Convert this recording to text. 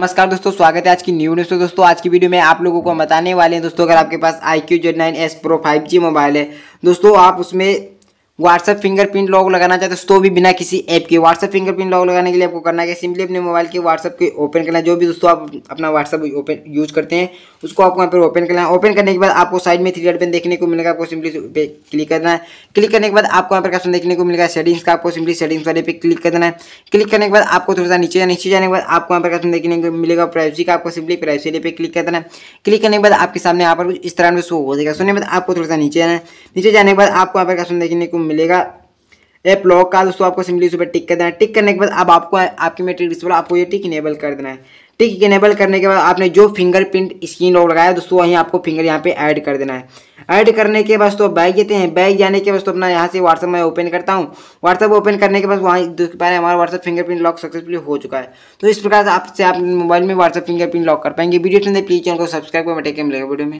नमस्कार दोस्तों, स्वागत है आज की न्यू न्यूज़ तो दोस्तों, आज की वीडियो में आप लोगों को बताने वाले हैं दोस्तों, अगर आपके पास iQOO Z nine S pro five G mobile है, दोस्तों, आप उसमें व्हाट्सअप फिंगरप्रिंट लॉक लगाना चाहते हो तो भी बिना किसी ऐप के व्हाट्सअप फिंगरप्रिंट लॉक लगाने के लिए आपको करना है। सिंपली अपने मोबाइल के व्हाट्सअप के ओपन करना है। जो भी दोस्तों आप अपना व्हाट्सअप ओपन यूज़ करते हैं, उसको आपको यहाँ पर ओपन करना है। ओपन करने के बाद आपको साइड में थ्री डॉट पेन देखने को मिलेगा, आपको सिंपली पे क्लिक करना है। क्लिक करने के बाद आपको यहाँ पर कैप्शन देखने को मिलेगा सेटिंग्स का आपको सिंपली सेटिंग्स वाले पे क्लिक करना है। क्लिक करने के बाद आपको थोड़ा सा नीचे नीचे जाने के बाद आपको यहाँ पर कैप्शन देखने को मिलेगा प्राइवेसी का आपको सिंपली प्राइवेसी पे क्लिक करना है। क्लिक करने के बाद आपके सामने यहाँ पर इस तरह में शो हो जाएगा। सुनने के बाद आपको थोड़ा सा नीचे जाना है। नीचे जाने के बाद आपको यहाँ पर कैप्शन देखने को मिलेगा। ऐप लॉक का दोस्तों आपको सिंपली उस पर टिक कर देना है। टिक करने के बाद अब आपको आपकी मेट्रिक डिस्प्ले आपको ये टिक इनेबल कर देना है। टिक इनेबल करने के बाद आपने जो फिंगरप्रिंट स्क्रीन लॉक लगाया दोस्तों वहीं आपको फिंगर यहाँ पे ऐड कर देना है। ऐड करने के बाद तो बैग जाते हैं। बैग जाने के बाद तो अपना यहाँ से व्हाट्सअप मैं ओपन करता हूँ। व्हाट्सअप ओपन करने के बाद वहाँ देख पा रहे हमारा व्हाट्सअप फिंगरप्रिंट लॉक सक्सेसफुली हो चुका है। तो इस प्रकार से आपसे आप मोबाइल में व्हाट्सअप फिंगरप्रिंट लॉक कर पाएँगे। वीडियो प्लीज़ चैनल को सब्सक्राइब कर मिलेगा वीडियो में।